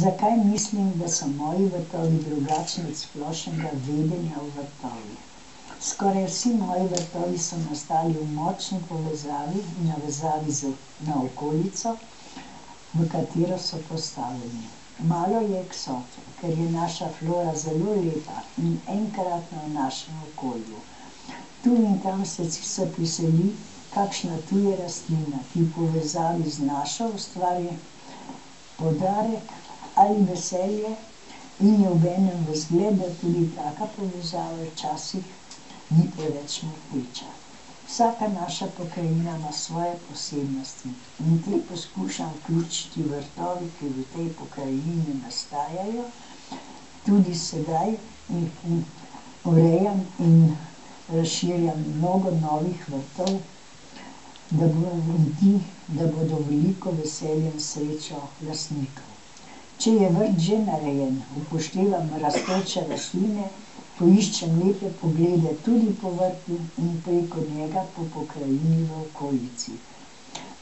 Zakaj mislim, da so moji vrtovi drugačni od splošnega vedenja o vrtovih? Skoraj vsi moji vrtovi so nastali v močni povezavi in navezavi na okolico, v katero so postavljeni. Malo je eksotov, ker je naša flora zelo lepa in enkratna v našem okolju. Tu in tam se sicer priseli kakšna tuja rastlina, ki v povezavi z našo ustvari poudarek ali veselje in je obenem v zgled, da tudi taka povezava včasih ni preveč moteča. Vsaka naša pokrajina ima svoje posebnosti in te poskušam vključiti v vrtove, ki v tej pokrajini nastajajo. Tudi sedaj jih urejam in razširjam mnogo novih vrtov, da in ti, da bodo veliko veselje in srečo lastnikov. Če je vrt že narejen, upoštevam rastoče rastline, poiščem lepe poglede tudi po vrtu in preko njega po pokrajini v okolici.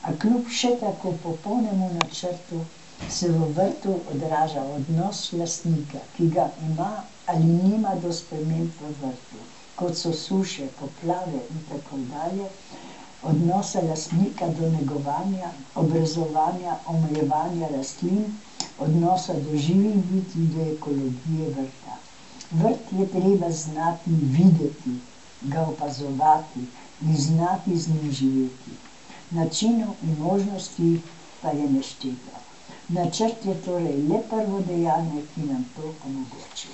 A kljub še tako popolnemu načrtu se v vrtu odraža odnos lastnika, ki ga ima ali nima do sprememb v vrtu, kot so suše, poplave in tako dalje, odnosa lastnika do negovanja, obrezovanja, omejevanja rastlin, odnosa do živih bitij, do ekologije vrta. Vrt je treba znati videti, ga opazovati in znati z njim živeti. Načinov in možnosti pa je nešteto. Načrt je torej le prvo dejanje, ki nam to omogoči.